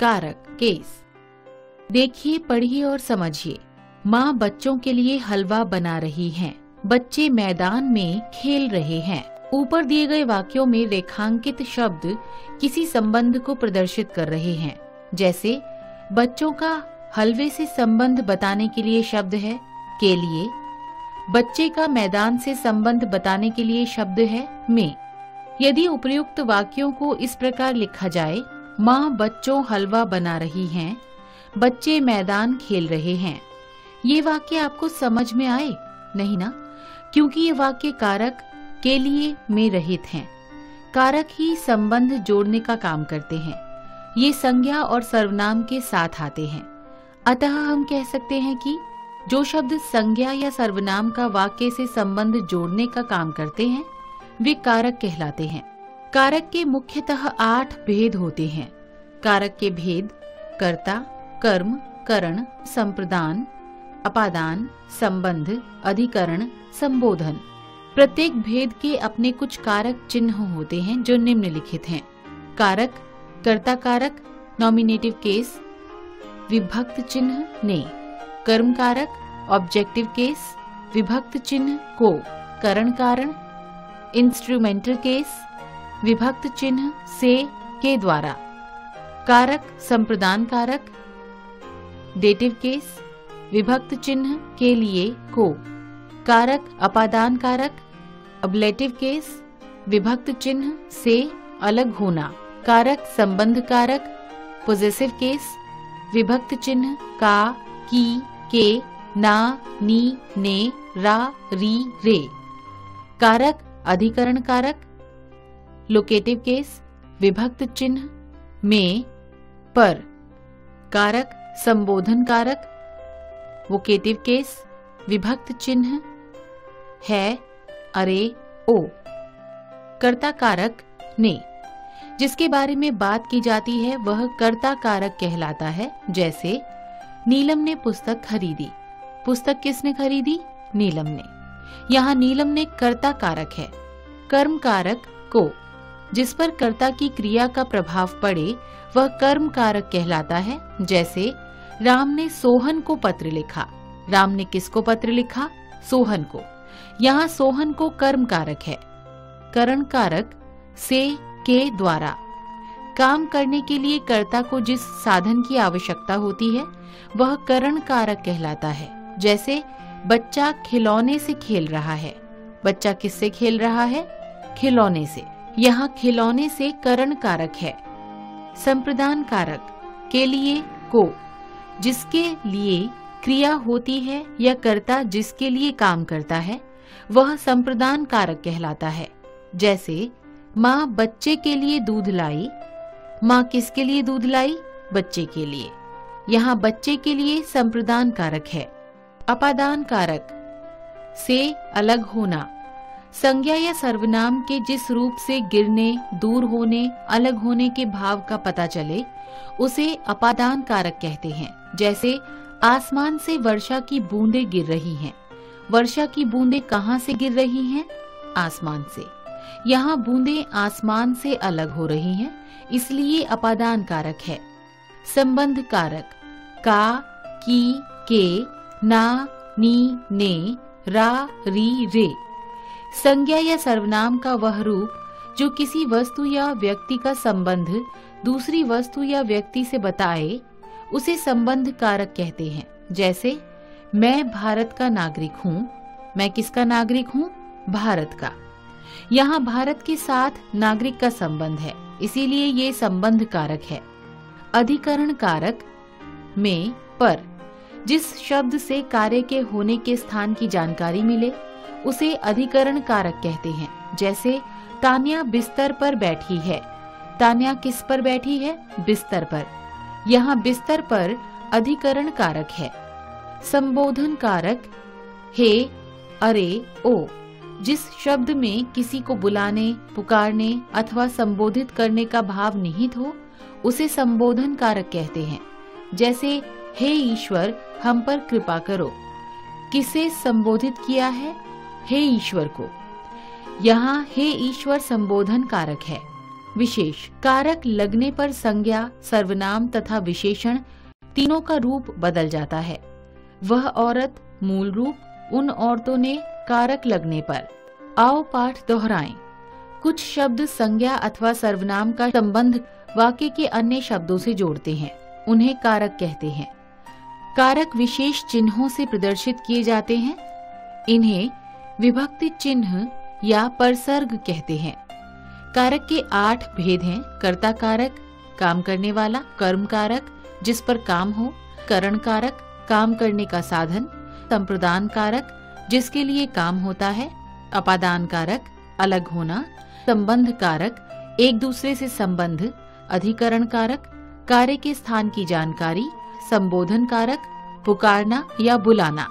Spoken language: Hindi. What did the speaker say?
कारक, केस। देखिए, पढ़िए और समझिए। माँ बच्चों के लिए हलवा बना रही हैं। बच्चे मैदान में खेल रहे हैं। ऊपर दिए गए वाक्यों में रेखांकित शब्द किसी संबंध को प्रदर्शित कर रहे हैं। जैसे, बच्चों का हलवे से संबंध बताने के लिए शब्द है। के लिए, बच्चे का मैदान से संबंध बताने के लिए शब्द है। में। यदि उपयुक्त वाक्यों को इस प्रकार लिखा जाए माँ बच्चों हलवा बना रही हैं, बच्चे मैदान खेल रहे हैं। ये वाक्य आपको समझ में आए नहीं ना? क्योंकि ये वाक्य कारक के लिए में रहित हैं। कारक ही संबंध जोड़ने का काम करते हैं। ये संज्ञा और सर्वनाम के साथ आते हैं। अतः हम कह सकते हैं कि जो शब्द संज्ञा या सर्वनाम का वाक्य से संबंध जोड़ने का काम करते हैं वे कारक कहलाते हैं। कारक के मुख्यतः आठ भेद होते हैं। कारक के भेद, कर्ता, कर्म, करण, संप्रदान, अपादान, संबंध, अधिकरण, संबोधन। प्रत्येक भेद के अपने कुछ कारक चिन्ह होते हैं जो निम्नलिखित हैं। कारक, कर्ता कारक नॉमिनेटिव केस विभक्त चिन्ह, ने। कर्म कारक ऑब्जेक्टिव केस विभक्त चिन्ह, को। करण कारण इंस्ट्रूमेंटल केस विभक्त चिन्ह से, के द्वारा। कारक, संप्रदान कारक। डेटिव केस विभक्त चिन्ह के लिए को। कारक, अपादान कारक। अबलेटिव केस विभक्त चिन्ह से अलग होना। कारक, संबंध कारक। पोजेसिव केस विभक्त चिन्ह का, की, के, ना, नी, ने, रा, री, रे। कारक अधिकरण कारक लोकेटिव केस विभक्त चिन्ह, में, पर, कारक संबोधन कारक वोकेटिव केस विभक्त चिन्ह, है, अरे, ओ कर्ता कारक ने, जिसके बारे में बात की जाती है, वह कर्ता कारक कहलाता है, जैसे, नीलम ने पुस्तक खरीदी। पुस्तक किसने खरीदी? नीलम ने। यहाँ नीलम ने कर्ता कारक है कर्म कारक को। जिस पर कर्ता की क्रिया का प्रभाव पड़े, वह कर्म कारक कहलाता है, जैसे, राम ने सोहन को पत्र लिखा। राम ने किसको पत्र लिखा? सोहन को। यहाँ सोहन को कर्म कारक है करण कारक से के द्वारा। काम करने के लिए कर्ता को जिस साधन की आवश्यकता होती है, वह करण कारक कहलाता है, जैसे बच्चा खिलौने से खेल रहा है। बच्चा किससे खेल रहा है? खिलौने से। यहाँ खिलौने से करण कारक है। संप्रदान कारक के लिए को, जिसके लिए क्रिया होती है या कर्ता जिसके लिए काम करता है, वह संप्रदान कारक कहलाता है। जैसे, माँ बच्चे के लिए दूध लाई, माँ किसके लिए दूध लाई? बच्चे के लिए। यहाँ बच्चे के लिए संप्रदान कारक है। अपादान कारक से अलग होना। संज्ञा या सर्वनाम के जिस रूप से गिरने, दूर होने, अलग होने के भाव का पता चले, उसे अपादान कारक कहते हैं। जैसे, आसमान से वर्षा की बूंदें गिर रही हैं। वर्षा की बूंदें कहाँ से गिर रही हैं? आसमान से। यहाँ बूंदें आसमान से अलग हो रही हैं, इसलिए अपादान कारक है। संबंध कारक का, की, के ना, नी, ने, रा, री, रे। संज्ञा या सर्वनाम का वह रूप, जो किसी वस्तु या व्यक्ति का संबंध दूसरी वस्तु या व्यक्ति से बताए, उसे संबंध कारक कहते हैं। जैसे, मैं भारत का नागरिक हूँ। मैं किसका नागरिक हूँ? भारत का। यहाँ भारत के साथ नागरिक का संबंध है, इसीलिए ये संबंध कारक है। अधिकरण कारक में पर। जिस शब्द से कार्य के होने के स्थान की जानकारी मिले, उसे अधिकरण कारक कहते हैं। जैसे, तान्या बिस्तर पर बैठी है। तान्या किस पर बैठी है? बिस्तर पर। यहाँ बिस्तर पर अधिकरण कारक है। संबोधन कारक, हे, अरे, ओ, जिस शब्द में किसी को बुलाने, पुकारने अथवा संबोधित करने का भाव निहित हो, उसे संबोधन कारक कहते हैं। जैसे हे ईश्वर, हम पर कृपा करो। किसे संबोधित किया है? हे ईश्वर को। यहाँ हे ईश्वर संबोधन कारक है। विशेष, कारक लगने पर संज्ञा, सर्वनाम तथा विशेषण तीनों का रूप बदल जाता है। वह औरत, मूल रूप, उन औरतों ने कारक लगने पर। आओ पाठ दोहराएँ। कुछ शब्द संज्ञा अथवा सर्वनाम का संबंध वाक्य के अन्य शब्दों से जोड़ते हैं। उन्हें कारक कहते हैं। कारक विशेष चिन्हों से प्रदर्शित किए जाते हैं। इन्हें विभक्ति चिन्ह या परसर्ग कहते हैं। कारक के आठ भेद हैं, कर्ता कारक, काम करने वाला, कर्म कारक, जिस पर काम हो, करण कारक, काम करने का साधन, संप्रदान कारक, जिसके लिए काम होता है, अपादान कारक, अलग होना, संबंध कारक, एक दूसरे से संबंध, अधिकरण कारक, कार्य के स्थान की जानकारी संबोधन कारक पुकारना या बुलाना।